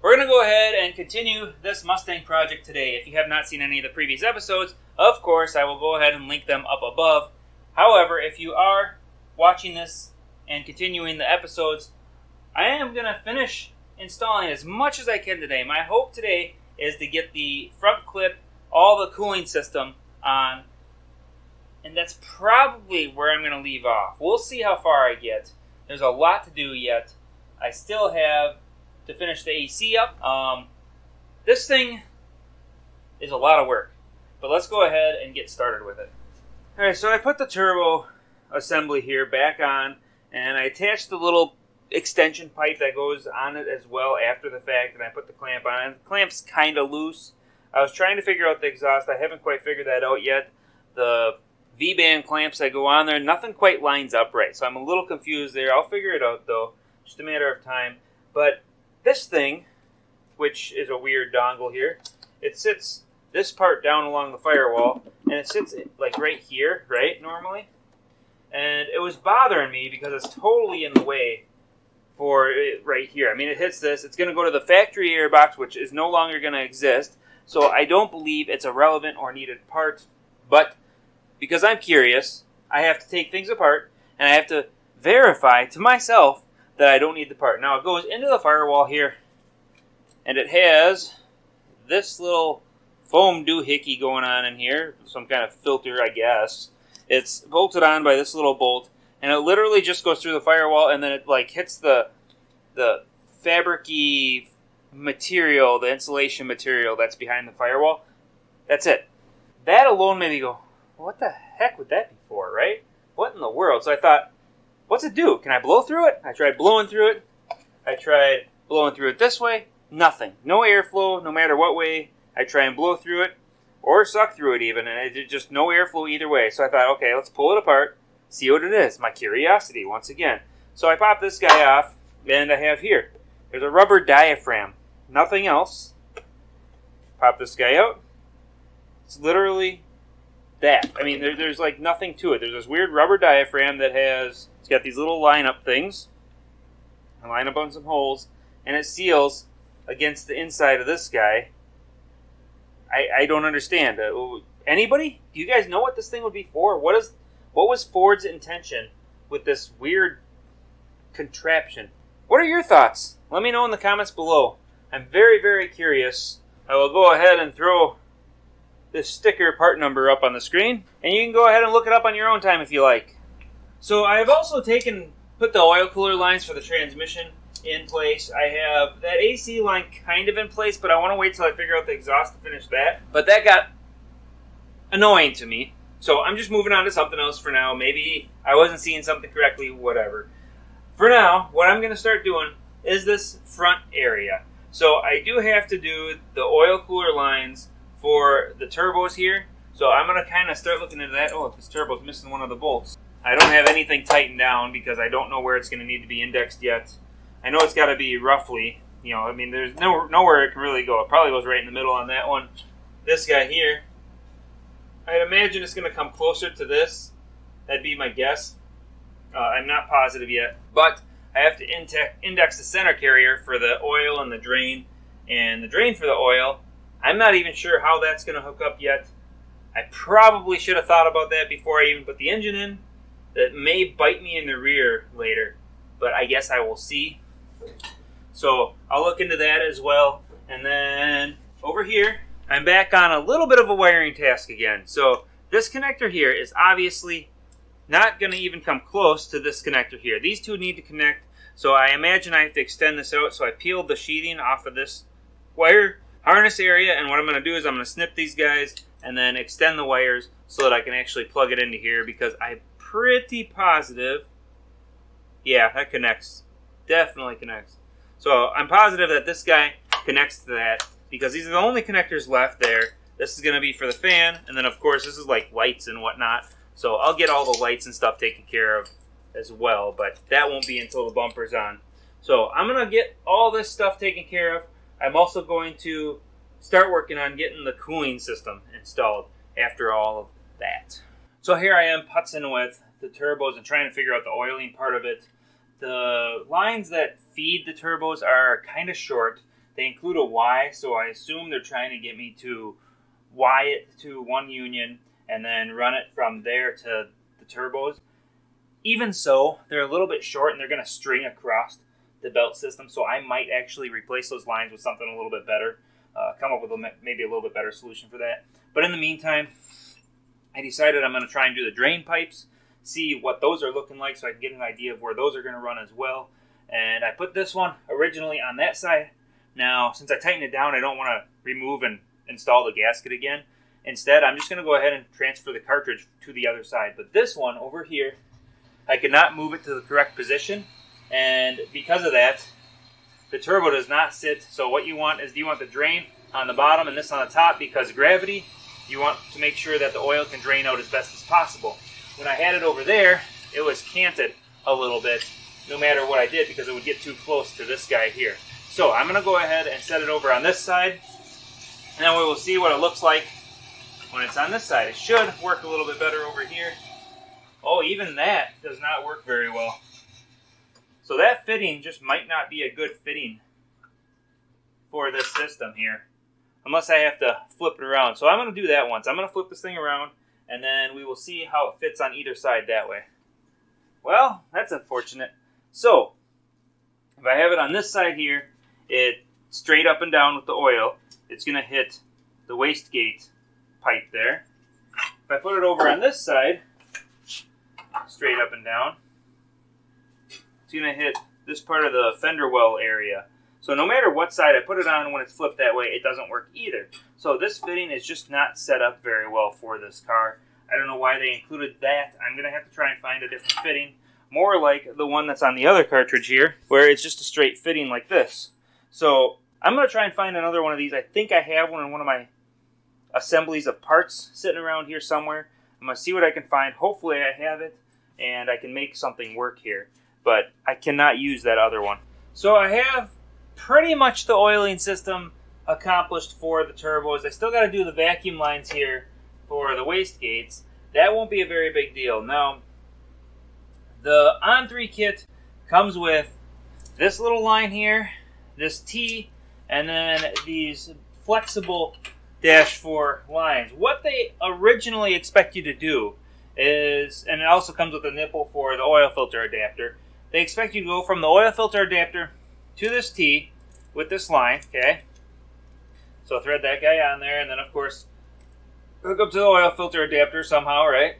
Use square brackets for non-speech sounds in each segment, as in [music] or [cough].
we're going to go ahead and continue this Mustang project today. If you have not seen any of the previous episodes, of course, I will go ahead and link them up above. However, if you are watching this and continuing the episodes, I am going to finish installing as much as I can today. My hope today is to get the front clip, all the cooling system on, and that's probably where I'm going to leave off. We'll see how far I get. There's a lot to do yet. I still have to finish the AC up. Um, this thing is a lot of work, but let's go ahead and get started with it. All right, so I put the turbo assembly here back on, and I attached the little extension pipe that goes on it as well after the fact, and I put the clamp on. The clamp's kind of loose. I was trying to figure out the exhaust. I haven't quite figured that out yet. The V-band clamps that go on there, nothing quite lines up right, so I'm a little confused there. I'll figure it out though, just a matter of time. But this thing, which is a weird dongle here, it sits this part down along the firewall, and it sits like right here, right, normally. And it was bothering me because it's totally in the way for it right here. I mean, it hits this. It's going to go to the factory airbox, which is no longer going to exist. So I don't believe it's a relevant or needed part. But because I'm curious, I have to take things apart and I have to verify to myself that I don't need the part. Now it goes into the firewall here, and it has this little foam doohickey going on in here, some kind of filter, I guess. It's bolted on by this little bolt, and it literally just goes through the firewall, and then it like hits the the fabricy material, the insulation material that's behind the firewall. That's it. That alone made me go, what the heck would that be for, right? What in the world? So I thought, what's it do? Can I blow through it? I tried blowing through it. I tried blowing through it this way. Nothing. No airflow, no matter what way. I try and blow through it, or suck through it even, and it just no airflow either way. So I thought, okay, let's pull it apart, see what it is. My curiosity, once again. So I pop this guy off, and I have here. There's a rubber diaphragm. Nothing else. Pop this guy out. It's literally that. I mean, there, there's like nothing to it. There's this weird rubber diaphragm that has, it's got these little lineup things. I line up on some holes, and it seals against the inside of this guy. I, I don't understand. Uh, anybody? Do you guys know what this thing would be for? What is what was Ford's intention with this weird contraption? What are your thoughts? Let me know in the comments below. I'm very, very curious. I will go ahead and throw this sticker part number up on the screen, and you can go ahead and look it up on your own time if you like. So I have also taken, put the oil cooler lines for the transmission in place. I have that AC line kind of in place, but I want to wait till I figure out the exhaust to finish that. But that got annoying to me. So I'm just moving on to something else for now. Maybe I wasn't seeing something correctly, whatever. For now, what I'm going to start doing is this front area. So I do have to do the oil cooler lines for the turbos here. So I'm going to kind of start looking into that. Oh, this turbo's missing one of the bolts. I don't have anything tightened down because I don't know where it's going to need to be indexed yet. I know it's got to be roughly, you know, I mean, there's no nowhere it can really go. It probably goes right in the middle on that one. This guy here, I'd imagine it's going to come closer to this. That'd be my guess. Uh, I'm not positive yet, but I have to index the center carrier for the oil and the drain, and the drain for the oil. I'm not even sure how that's going to hook up yet. I probably should have thought about that before I even put the engine in. That may bite me in the rear later, but I guess I will see. So I'll look into that as well. And then over here, I'm back on a little bit of a wiring task again. So this connector here is obviously not going to even come close to this connector here. These two need to connect. So I imagine I have to extend this out. So I peeled the sheathing off of this wire harness area. And what I'm going to do is I'm going to snip these guys and then extend the wires so that I can actually plug it into here because I'm pretty positive. Yeah, that connects. Definitely connects. So I'm positive that this guy connects to that because these are the only connectors left there. This is going to be for the fan, and then of course this is like lights and whatnot. So I'll get all the lights and stuff taken care of as well, but that won't be until the bumper's on. So I'm going to get all this stuff taken care of. I'm also going to start working on getting the cooling system installed after all of that. So here I am putzing with the turbos and trying to figure out the oiling part of it. The lines that feed the turbos are kind of short. They include a Y, so I assume they're trying to get me to Y it to one union and then run it from there to the turbos. Even so, they're a little bit short and they're going to string across the belt system, so I might actually replace those lines with something a little bit better. Uh, come up with a, maybe a little bit better solution for that. But in the meantime, I decided I'm going to try and do the drain pipes, see what those are looking like so I can get an idea of where those are going to run as well. And I put this one originally on that side. Now, since I tightened it down, I don't want to remove and install the gasket again. Instead, I'm just going to go ahead and transfer the cartridge to the other side. But this one over here, I cannot move it to the correct position. And because of that, the turbo does not sit. So what you want is do you want the drain on the bottom and this on the top because gravity you want to make sure that the oil can drain out as best as possible. When I had it over there, it was canted a little bit, no matter what I did, because it would get too close to this guy here. So I'm going to go ahead and set it over on this side, and then we will see what it looks like when it's on this side. It should work a little bit better over here. Oh, even that does not work very well. So that fitting just might not be a good fitting for this system here unless I have to flip it around. So I'm going to do that once. I'm going to flip this thing around, and then we will see how it fits on either side that way. Well, that's unfortunate. So, if I have it on this side here, it straight up and down with the oil, it's going to hit the wastegate pipe there. If I put it over on this side, straight up and down, it's going to hit this part of the fender well area. So no matter what side I put it on when it's flipped that way, it doesn't work either. So this fitting is just not set up very well for this car. I don't know why they included that. I'm going to have to try and find a different fitting. More like the one that's on the other cartridge here, where it's just a straight fitting like this. So I'm going to try and find another one of these. I think I have one in one of my assemblies of parts sitting around here somewhere. I'm going to see what I can find. Hopefully I have it, and I can make something work here. But I cannot use that other one. So I have pretty much the oiling system accomplished for the turbos. I still got to do the vacuum lines here for the wastegates. That won't be a very big deal. Now, the On3 kit comes with this little line here, this T, and then these flexible dash 4 lines. What they originally expect you to do is, and it also comes with a nipple for the oil filter adapter, they expect you to go from the oil filter adapter to this T with this line, okay? So thread that guy on there, and then of course, hook up to the oil filter adapter somehow, right?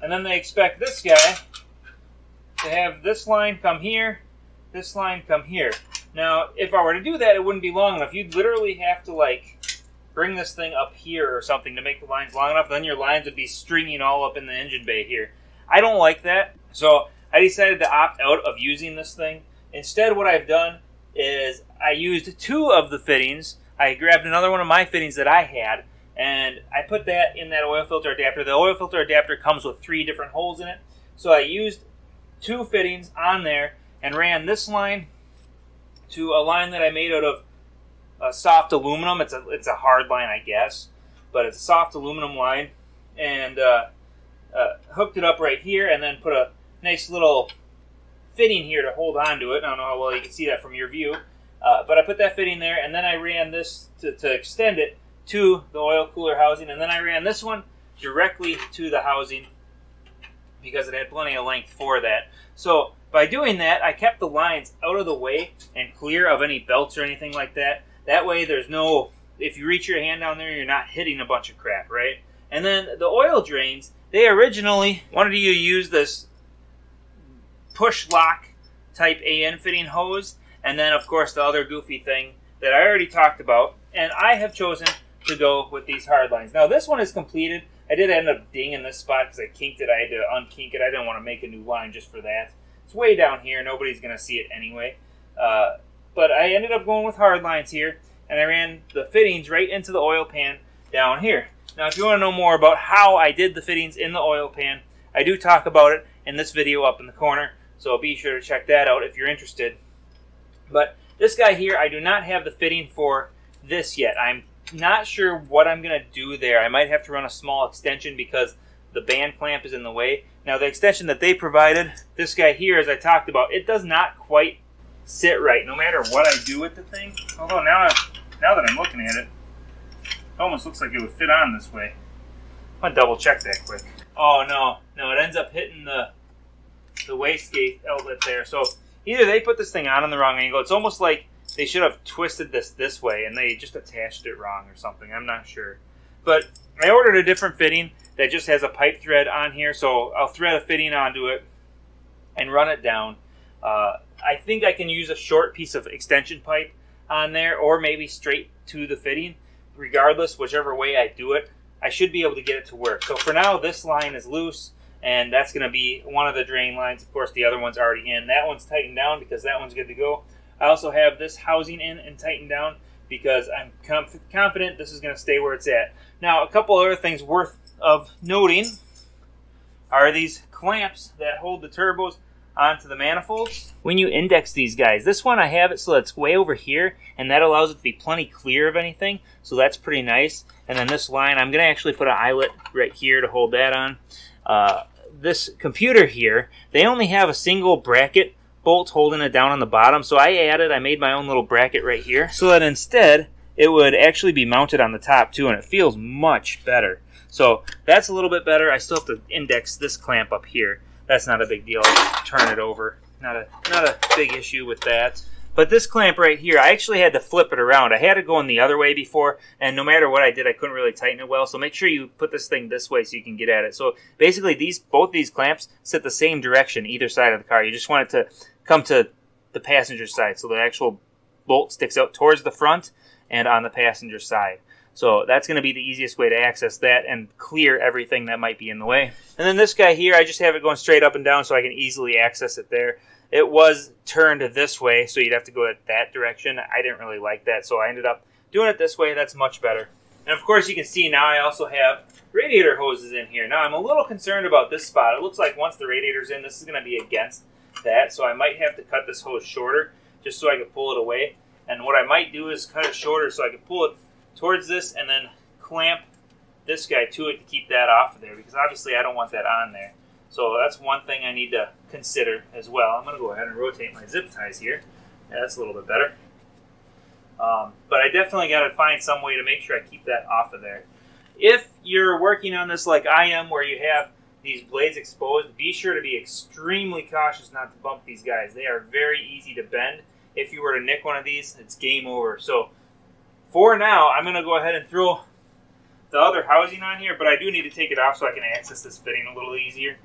And then they expect this guy to have this line come here, this line come here. Now, if I were to do that, it wouldn't be long enough. You'd literally have to, like, bring this thing up here or something to make the lines long enough. Then your lines would be stringing all up in the engine bay here. I don't like that. So I decided to opt out of using this thing Instead, what I've done is I used two of the fittings. I grabbed another one of my fittings that I had, and I put that in that oil filter adapter. The oil filter adapter comes with three different holes in it. So I used two fittings on there and ran this line to a line that I made out of a soft aluminum. It's a it's a hard line, I guess, but it's a soft aluminum line, and uh, uh, hooked it up right here, and then put a nice little fitting here to hold on to it. I don't know how well you can see that from your view, uh, but I put that fitting there, and then I ran this to, to extend it to the oil cooler housing, and then I ran this one directly to the housing because it had plenty of length for that. So by doing that, I kept the lines out of the way and clear of any belts or anything like that. That way, there's no, if you reach your hand down there, you're not hitting a bunch of crap, right? And then the oil drains, they originally wanted you to use this push lock type AN fitting hose, and then of course the other goofy thing that I already talked about. And I have chosen to go with these hard lines. Now this one is completed. I did end up dinging this spot because I kinked it. I had to unkink it. I didn't want to make a new line just for that. It's way down here. Nobody's going to see it anyway. Uh, but I ended up going with hard lines here, and I ran the fittings right into the oil pan down here. Now, if you want to know more about how I did the fittings in the oil pan, I do talk about it in this video up in the corner. So be sure to check that out if you're interested. But this guy here, I do not have the fitting for this yet. I'm not sure what I'm going to do there. I might have to run a small extension because the band clamp is in the way. Now the extension that they provided, this guy here, as I talked about, it does not quite sit right no matter what I do with the thing. Although now, now that I'm looking at it, it almost looks like it would fit on this way. I'm gonna double check that quick. Oh no, no, it ends up hitting the the wastegate outlet there. So either they put this thing on in the wrong angle. It's almost like they should have twisted this this way and they just attached it wrong or something. I'm not sure. But I ordered a different fitting that just has a pipe thread on here. So I'll thread a fitting onto it and run it down. Uh, I think I can use a short piece of extension pipe on there or maybe straight to the fitting. Regardless, whichever way I do it, I should be able to get it to work. So for now, this line is loose and that's going to be one of the drain lines. Of course, the other one's already in. That one's tightened down because that one's good to go. I also have this housing in and tightened down because I'm conf confident this is going to stay where it's at. Now, a couple other things worth of noting are these clamps that hold the turbos onto the manifolds. When you index these guys, this one I have it so it's way over here, and that allows it to be plenty clear of anything, so that's pretty nice. And then this line, I'm going to actually put an eyelet right here to hold that on. Uh, this computer here, they only have a single bracket bolt holding it down on the bottom. So I added, I made my own little bracket right here so that instead it would actually be mounted on the top too and it feels much better. So that's a little bit better. I still have to index this clamp up here. That's not a big deal. Turn it over. Not a, not a big issue with that. But this clamp right here, I actually had to flip it around. I had it going the other way before, and no matter what I did, I couldn't really tighten it well. So make sure you put this thing this way so you can get at it. So basically, these both these clamps sit the same direction either side of the car. You just want it to come to the passenger side, so the actual bolt sticks out towards the front and on the passenger side. So that's going to be the easiest way to access that and clear everything that might be in the way. And then this guy here, I just have it going straight up and down so I can easily access it there. It was turned this way, so you'd have to go that direction. I didn't really like that, so I ended up doing it this way. That's much better. And of course, you can see now I also have radiator hoses in here. Now, I'm a little concerned about this spot. It looks like once the radiator's in, this is going to be against that, so I might have to cut this hose shorter just so I can pull it away. And what I might do is cut it shorter so I can pull it towards this and then clamp this guy to it to keep that off of there because obviously I don't want that on there. So that's one thing I need to consider as well. I'm going to go ahead and rotate my zip ties here. Yeah, that's a little bit better. Um, but I definitely got to find some way to make sure I keep that off of there. If you're working on this like I am, where you have these blades exposed, be sure to be extremely cautious not to bump these guys. They are very easy to bend. If you were to nick one of these, it's game over. So for now, I'm going to go ahead and throw the other housing on here, but I do need to take it off so I can access this fitting a little easier.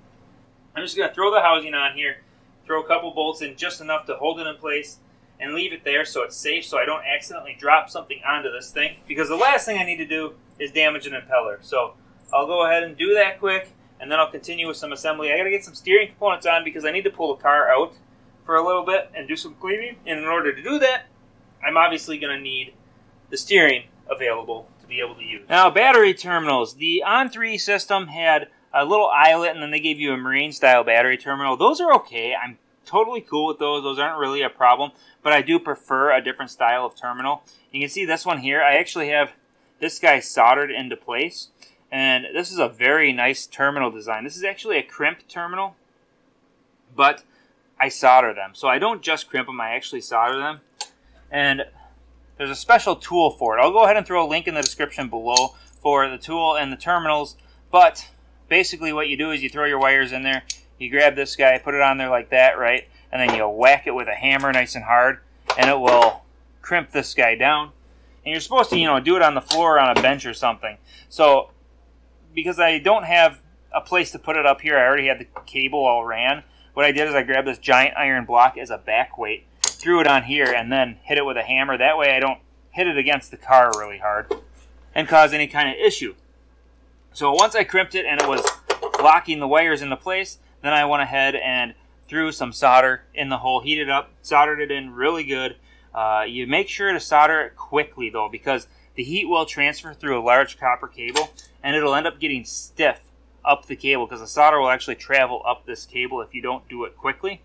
I'm just going to throw the housing on here, throw a couple bolts in just enough to hold it in place, and leave it there so it's safe so I don't accidentally drop something onto this thing. Because the last thing I need to do is damage an impeller. So I'll go ahead and do that quick, and then I'll continue with some assembly. I got to get some steering components on because I need to pull the car out for a little bit and do some cleaning. And in order to do that, I'm obviously going to need the steering available to be able to use. Now, battery terminals. The On3 system had a little eyelet, and then they gave you a marine style battery terminal. Those are okay. I'm totally cool with those. Those aren't really a problem, but I do prefer a different style of terminal. You can see this one here. I actually have this guy soldered into place, and this is a very nice terminal design. This is actually a crimp terminal, but I solder them. So I don't just crimp them, I actually solder them. And there's a special tool for it. I'll go ahead and throw a link in the description below for the tool and the terminals, but basically what you do is you throw your wires in there, you grab this guy, put it on there like that, right? And then you whack it with a hammer nice and hard, and it will crimp this guy down. And you're supposed to, you know, do it on the floor or on a bench or something. So, because I don't have a place to put it up here, I already had the cable all ran. What I did is I grabbed this giant iron block as a back weight, threw it on here, and then hit it with a hammer. That way I don't hit it against the car really hard and cause any kind of issue. So once I crimped it and it was locking the wires into place, then I went ahead and threw some solder in the hole, heated up, soldered it in really good. Uh, you make sure to solder it quickly though, because the heat will transfer through a large copper cable and it'll end up getting stiff up the cable because the solder will actually travel up this cable if you don't do it quickly.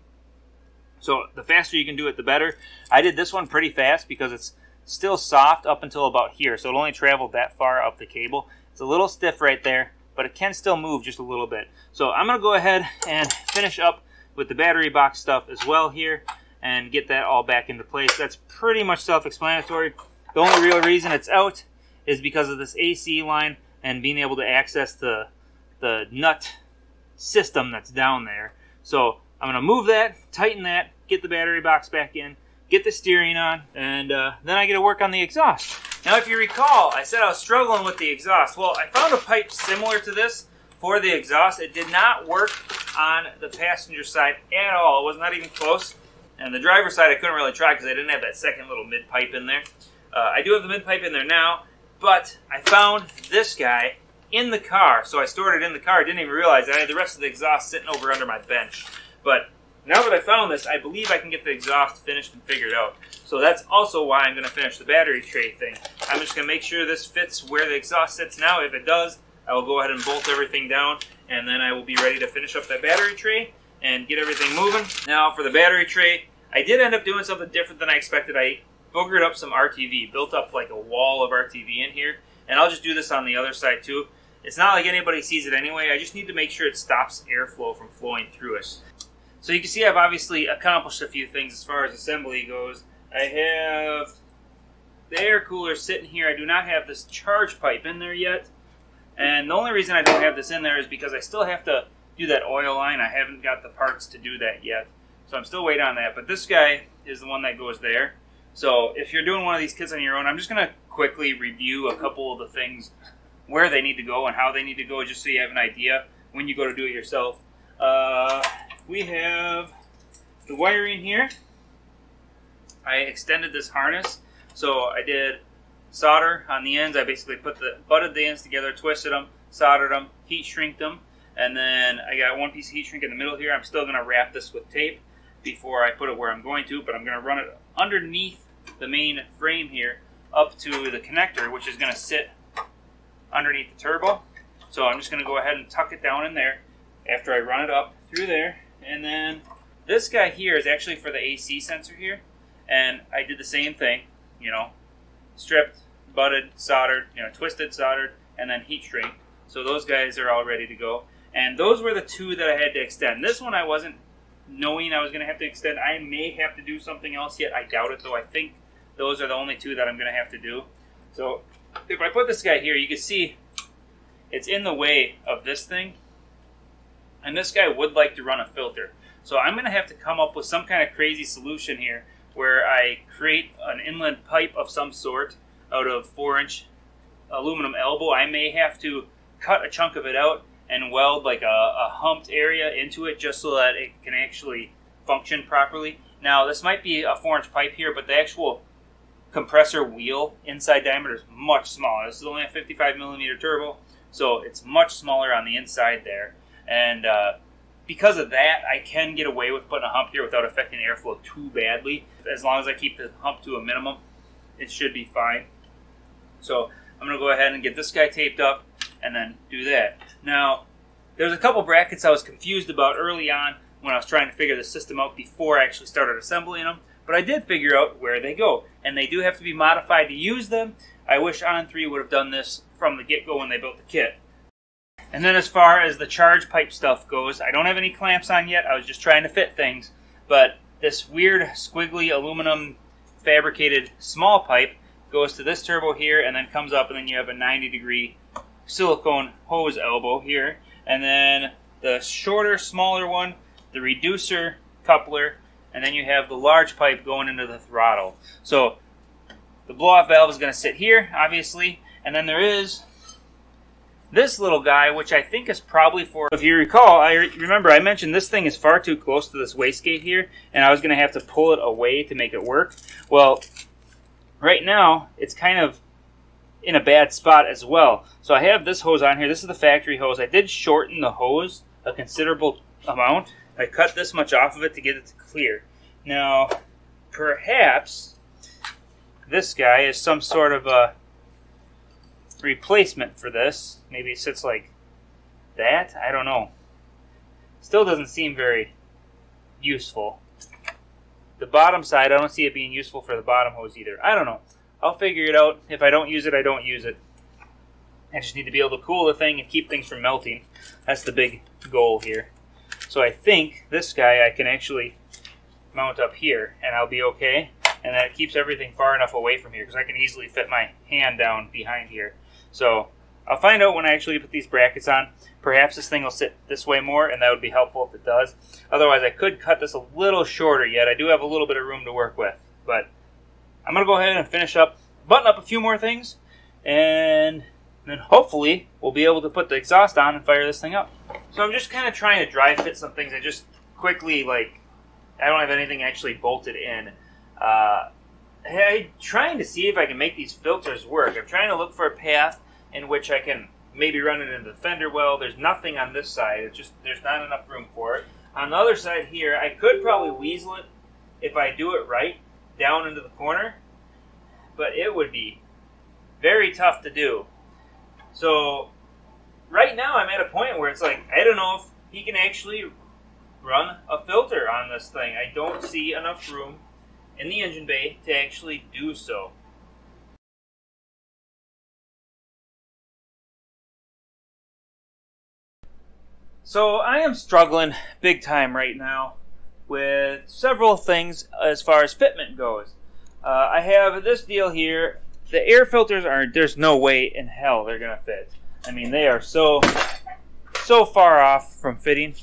So the faster you can do it, the better. I did this one pretty fast because it's still soft up until about here, so it only traveled that far up the cable. It's a little stiff right there, but it can still move just a little bit. So I'm going to go ahead and finish up with the battery box stuff as well here. and get that all back into place. That's pretty much self-explanatory. The only real reason it's out is because of this AC line and being able to access the the nut system that's down there. So I'm going to move that, tighten that, get the battery box back in, get the steering on, and uh, then I get to work on the exhaust. Now, if you recall, I said I was struggling with the exhaust. Well, I found a pipe similar to this for the exhaust. It did not work on the passenger side at all. It was not even close. And the driver's side, I couldn't really try because I didn't have that second little mid pipe in there. Uh, I do have the mid pipe in there now, but I found this guy in the car. So I stored it in the car. I didn't even realize I had the rest of the exhaust sitting over under my bench. But now that I found this, I believe I can get the exhaust finished and figured out. So that's also why I'm going to finish the battery tray thing. I'm just going to make sure this fits where the exhaust sits now. If it does, I will go ahead and bolt everything down, and then I will be ready to finish up that battery tray and get everything moving. Now for the battery tray, I did end up doing something different than I expected. I boogered up some RTV, built up like a wall of RTV in here, and I'll just do this on the other side too. It's not like anybody sees it anyway. I just need to make sure it stops airflow from flowing through us. So you can see I've obviously accomplished a few things as far as assembly goes. I have the air cooler sitting here. I do not have this charge pipe in there yet. And the only reason I don't have this in there is because I still have to do that oil line. I haven't got the parts to do that yet. So I'm still waiting on that. But this guy is the one that goes there. So if you're doing one of these kits on your own, I'm just going to quickly review a couple of the things where they need to go and how they need to go, just so you have an idea when you go to do it yourself. Uh, we have the wiring here. I extended this harness, so I did solder on the ends. I basically put the butted the ends together, twisted them, soldered them, heat shrinked them, and then I got one piece of heat shrink in the middle here. I'm still going to wrap this with tape before I put it where I'm going to, but I'm going to run it underneath the main frame here up to the connector, which is going to sit underneath the turbo. So I'm just going to go ahead and tuck it down in there after I run it up through there. And then this guy here is actually for the AC sensor here. And I did the same thing, you know, stripped, butted, soldered, you know, twisted, soldered, and then heat shrink. So those guys are all ready to go. And those were the two that I had to extend. This one I wasn't knowing I was going to have to extend. I may have to do something else yet. I doubt it, though. I think those are the only two that I'm going to have to do. So if I put this guy here, you can see it's in the way of this thing. And this guy would like to run a filter. So I'm going to have to come up with some kind of crazy solution here where I create an inlet pipe of some sort out of 4 inch aluminum elbow. I may have to cut a chunk of it out and weld like a, a humped area into it just so that it can actually function properly. Now, this might be a 4 inch pipe here, but the actual compressor wheel inside diameter is much smaller. This is only a 55 millimeter turbo, so it's much smaller on the inside there. And uh, because of that, I can get away with putting a hump here without affecting airflow too badly. As long as I keep the hump to a minimum, it should be fine. So I'm going to go ahead and get this guy taped up and then do that. Now, there's a couple brackets I was confused about early on when I was trying to figure the system out before I actually started assembling them. But I did figure out where they go, and they do have to be modified to use them. I wish On3 would have done this from the get-go when they built the kit. And then as far as the charge pipe stuff goes, I don't have any clamps on yet. I was just trying to fit things. But this weird squiggly aluminum fabricated small pipe goes to this turbo here and then comes up and then you have a 90 degree silicone hose elbow here. And then the shorter, smaller one, the reducer coupler, and then you have the large pipe going into the throttle. So the blow-off valve is going to sit here, obviously, and then there is this little guy, which I think is probably for, if you recall, I remember I mentioned this thing is far too close to this wastegate here, and I was going to have to pull it away to make it work. Well, right now, it's kind of in a bad spot as well. So I have this hose on here. This is the factory hose. I did shorten the hose a considerable amount. I cut this much off of it to get it to clear. Now, perhaps this guy is some sort of a replacement for this. Maybe it sits like that. I don't know. Still doesn't seem very useful. The bottom side, I don't see it being useful for the bottom hose either. I don't know. I'll figure it out. If I don't use it, I don't use it. I just need to be able to cool the thing and keep things from melting. That's the big goal here. So I think this guy I can actually mount up here and I'll be okay. And that keeps everything far enough away from here because I can easily fit my hand down behind here. So I'll find out when I actually put these brackets on. Perhaps this thing will sit this way more, and that would be helpful if it does. Otherwise, I could cut this a little shorter yet. I do have a little bit of room to work with. But I'm going to go ahead and finish up, button up a few more things, and then hopefully we'll be able to put the exhaust on and fire this thing up. So I'm just kind of trying to dry fit some things. I just quickly, like, I don't have anything actually bolted in. Uh, I'm trying to see if I can make these filters work. I'm trying to look for a path in which I can maybe run it into the fender well. There's nothing on this side. It's just there's not enough room for it. On the other side here, I could probably weasel it if I do it right down into the corner, but it would be very tough to do. So right now I'm at a point where it's like I don't know if he can actually run a filter on this thing. I don't see enough room in the engine bay to actually do so. So I am struggling big time right now with several things as far as fitment goes. Uh, I have this deal here. The air filters are there's no way in hell they're gonna fit. I mean they are so so far off from fitting.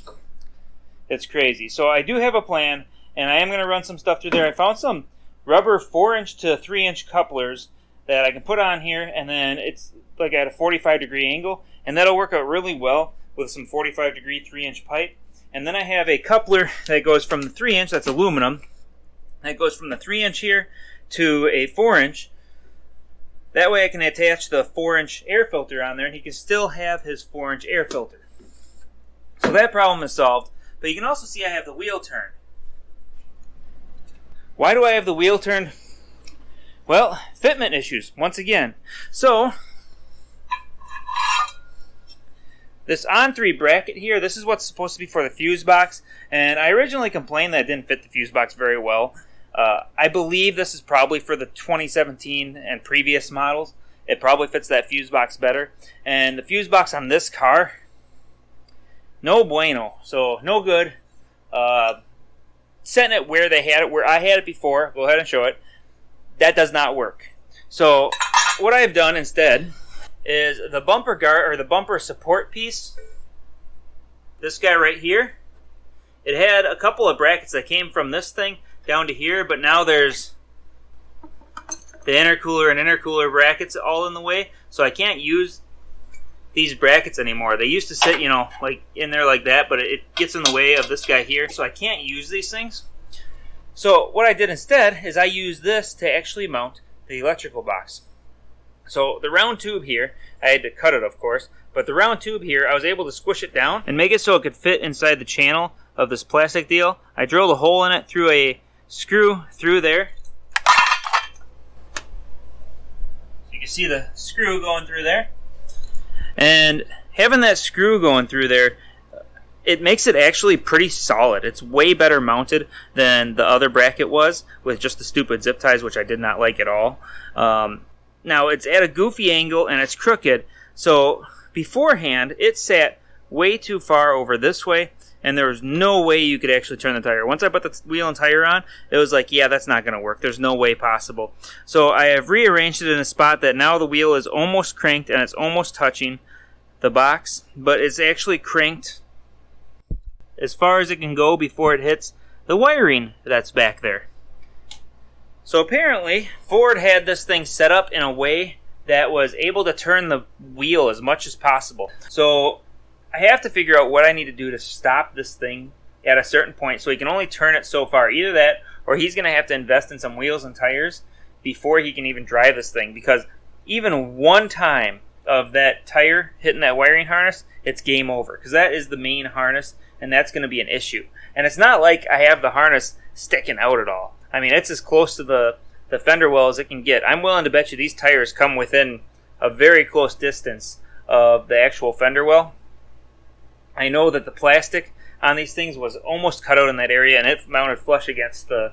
It's crazy. So I do have a plan, and I am gonna run some stuff through there. I found some rubber four inch to three inch couplers that I can put on here, and then it's like at a 45 degree angle, and that'll work out really well with some 45 degree 3 inch pipe. And then I have a coupler that goes from the 3 inch, that's aluminum, that goes from the 3 inch here to a 4 inch. That way I can attach the 4 inch air filter on there and he can still have his 4 inch air filter. So that problem is solved. But you can also see I have the wheel turn. Why do I have the wheel turn? Well, fitment issues, once again. So, This on-3 bracket here, this is what's supposed to be for the fuse box, and I originally complained that it didn't fit the fuse box very well. Uh, I believe this is probably for the 2017 and previous models. It probably fits that fuse box better. And the fuse box on this car, no bueno. So, no good. Uh, setting it where they had it, where I had it before, go ahead and show it, that does not work. So, what I've done instead is the bumper guard or the bumper support piece. This guy right here. It had a couple of brackets that came from this thing down to here, but now there's the intercooler and intercooler brackets all in the way, so I can't use these brackets anymore. They used to sit, you know, like in there like that, but it gets in the way of this guy here, so I can't use these things. So what I did instead is I used this to actually mount the electrical box. So the round tube here, I had to cut it of course, but the round tube here, I was able to squish it down and make it so it could fit inside the channel of this plastic deal. I drilled a hole in it through a screw through there. So you can see the screw going through there. And having that screw going through there, it makes it actually pretty solid. It's way better mounted than the other bracket was with just the stupid zip ties, which I did not like at all. Um, now it's at a goofy angle and it's crooked, so beforehand it sat way too far over this way and there was no way you could actually turn the tire. Once I put the wheel and tire on, it was like, yeah, that's not going to work. There's no way possible. So I have rearranged it in a spot that now the wheel is almost cranked and it's almost touching the box, but it's actually cranked as far as it can go before it hits the wiring that's back there. So apparently, Ford had this thing set up in a way that was able to turn the wheel as much as possible. So I have to figure out what I need to do to stop this thing at a certain point so he can only turn it so far. Either that or he's going to have to invest in some wheels and tires before he can even drive this thing because even one time of that tire hitting that wiring harness, it's game over because that is the main harness and that's going to be an issue. And it's not like I have the harness sticking out at all. I mean, it's as close to the, the fender well as it can get. I'm willing to bet you these tires come within a very close distance of the actual fender well. I know that the plastic on these things was almost cut out in that area and it mounted flush against the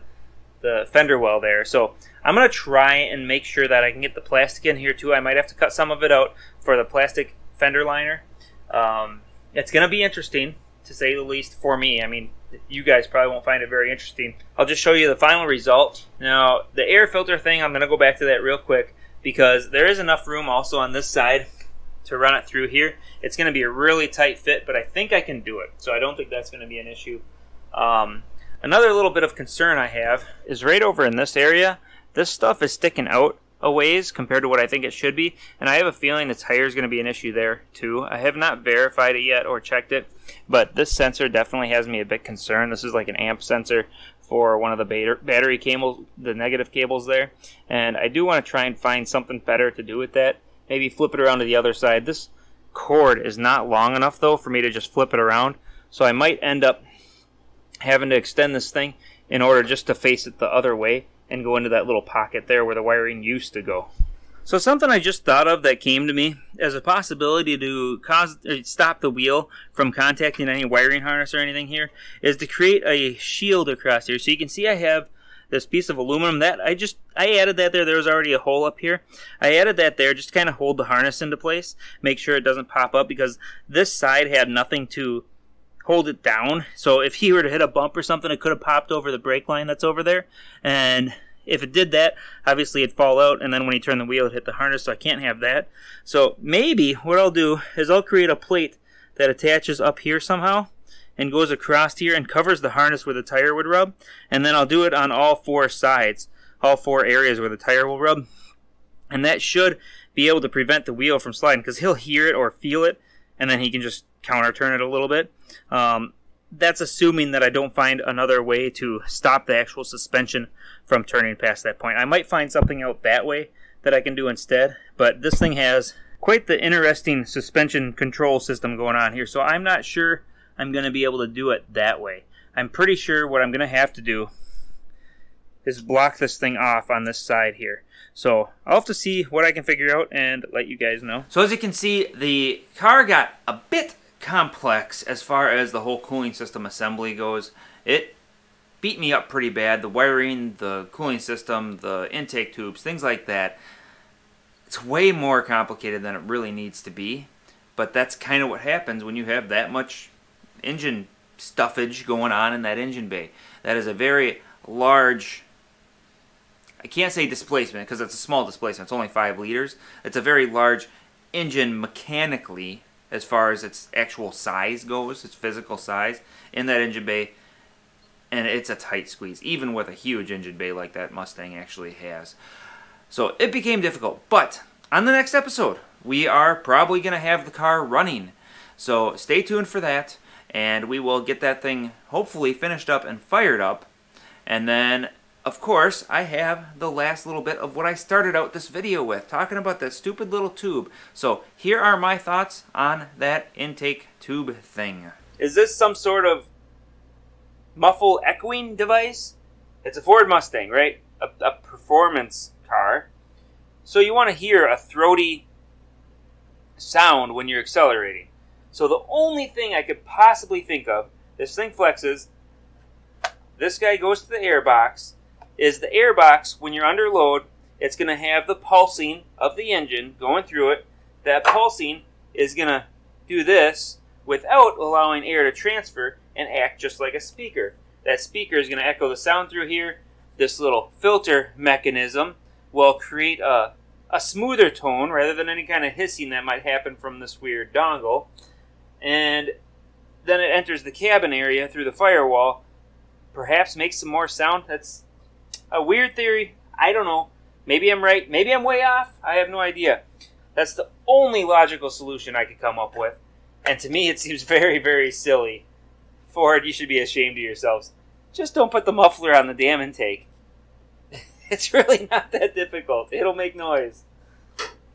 the fender well there. So I'm going to try and make sure that I can get the plastic in here too. I might have to cut some of it out for the plastic fender liner. Um, it's going to be interesting to say the least for me. I mean, you guys probably won't find it very interesting. I'll just show you the final result. Now, the air filter thing, I'm going to go back to that real quick because there is enough room also on this side to run it through here. It's going to be a really tight fit, but I think I can do it. So I don't think that's going to be an issue. Um, another little bit of concern I have is right over in this area. This stuff is sticking out a ways compared to what I think it should be, and I have a feeling the tire is going to be an issue there too. I have not verified it yet or checked it, but this sensor definitely has me a bit concerned. This is like an amp sensor for one of the battery cables, the negative cables there, and I do want to try and find something better to do with that. Maybe flip it around to the other side. This cord is not long enough though for me to just flip it around, so I might end up having to extend this thing in order just to face it the other way and go into that little pocket there where the wiring used to go. So something I just thought of that came to me as a possibility to cause uh, stop the wheel from contacting any wiring harness or anything here is to create a shield across here. So you can see I have this piece of aluminum that I just I added that there. There was already a hole up here. I added that there just to kind of hold the harness into place, make sure it doesn't pop up because this side had nothing to hold it down. So if he were to hit a bump or something, it could have popped over the brake line that's over there. And if it did that, obviously it'd fall out, and then when he turned the wheel, it hit the harness, so I can't have that. So maybe what I'll do is I'll create a plate that attaches up here somehow and goes across here and covers the harness where the tire would rub, and then I'll do it on all four sides, all four areas where the tire will rub. And that should be able to prevent the wheel from sliding because he'll hear it or feel it, and then he can just counter turn it a little bit. Um, that's assuming that I don't find another way to stop the actual suspension from turning past that point. I might find something out that way that I can do instead, but this thing has quite the interesting suspension control system going on here, so I'm not sure I'm going to be able to do it that way. I'm pretty sure what I'm going to have to do is block this thing off on this side here. So I'll have to see what I can figure out and let you guys know. So as you can see, the car got a bit complex as far as the whole cooling system assembly goes. It beat me up pretty bad. The wiring, the cooling system, the intake tubes, things like that. It's way more complicated than it really needs to be. But that's kind of what happens when you have that much engine stuffage going on in that engine bay. That is a very large I can't say displacement because it's a small displacement. It's only 5 liters. It's a very large engine mechanically as far as its actual size goes, its physical size in that engine bay. And it's a tight squeeze, even with a huge engine bay like that Mustang actually has. So it became difficult. But on the next episode, we are probably going to have the car running. So stay tuned for that. And we will get that thing hopefully finished up and fired up. And then of course, I have the last little bit of what I started out this video with, talking about that stupid little tube. So here are my thoughts on that intake tube thing. Is this some sort of muffle echoing device? It's a Ford Mustang, right? A, a performance car. So you want to hear a throaty sound when you're accelerating. So the only thing I could possibly think of, this thing flexes, this guy goes to the airbox, is the airbox when you're under load it's going to have the pulsing of the engine going through it. That pulsing is going to do this without allowing air to transfer and act just like a speaker. That speaker is going to echo the sound through here. This little filter mechanism will create a, a smoother tone rather than any kind of hissing that might happen from this weird dongle and then it enters the cabin area through the firewall perhaps makes some more sound that's a weird theory. I don't know. Maybe I'm right. Maybe I'm way off. I have no idea. That's the only logical solution I could come up with. And to me, it seems [laughs] very, very silly. Ford, you should be ashamed of yourselves. Just don't put the muffler on the damn intake. [laughs] it's really not that difficult. It'll make noise.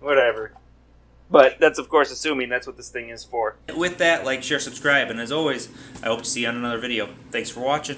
Whatever. But that's, of course, assuming that's what this thing is for. With that, like, share, subscribe, and as always, I hope to see you on another video. Thanks for watching.